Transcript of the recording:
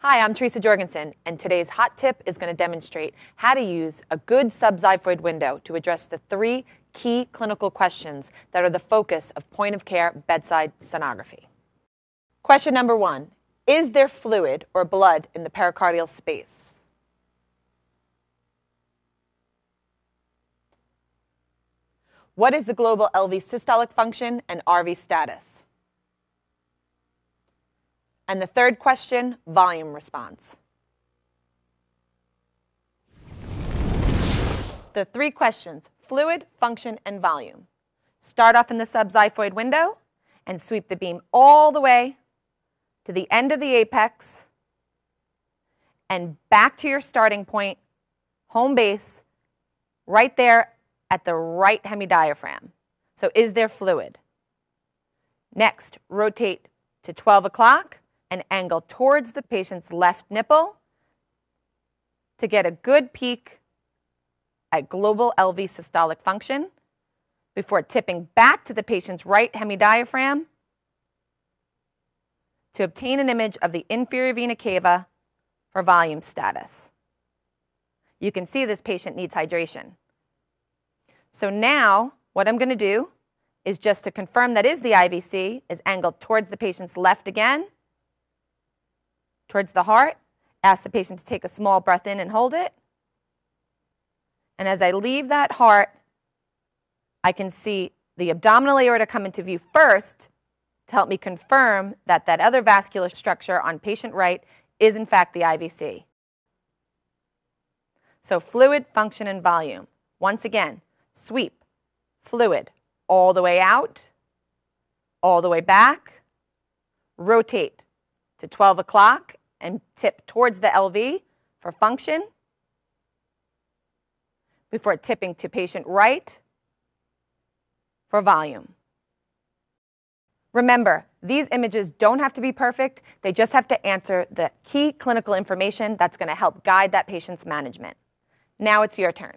Hi, I'm Theresa Jorgensen, and today's hot tip is going to demonstrate how to use a good subxiphoid window to address the three key clinical questions that are the focus of point of care bedside sonography. Question number one Is there fluid or blood in the pericardial space? What is the global LV systolic function and RV status? And the third question, volume response. The three questions, fluid, function, and volume. Start off in the subxiphoid window and sweep the beam all the way to the end of the apex and back to your starting point, home base, right there at the right hemidiaphragm. So is there fluid? Next, rotate to 12 o'clock and angle towards the patient's left nipple to get a good peek at global LV systolic function before tipping back to the patient's right hemidiaphragm to obtain an image of the inferior vena cava for volume status. You can see this patient needs hydration. So now what I'm going to do is just to confirm that is the IVC is angled towards the patient's left again towards the heart. Ask the patient to take a small breath in and hold it. And as I leave that heart, I can see the abdominal aorta come into view first to help me confirm that that other vascular structure on patient right is in fact the IVC. So fluid, function, and volume. Once again, sweep, fluid, all the way out, all the way back, rotate to 12 o'clock, and tip towards the LV for function before tipping to patient right for volume. Remember, these images don't have to be perfect. They just have to answer the key clinical information that's going to help guide that patient's management. Now it's your turn.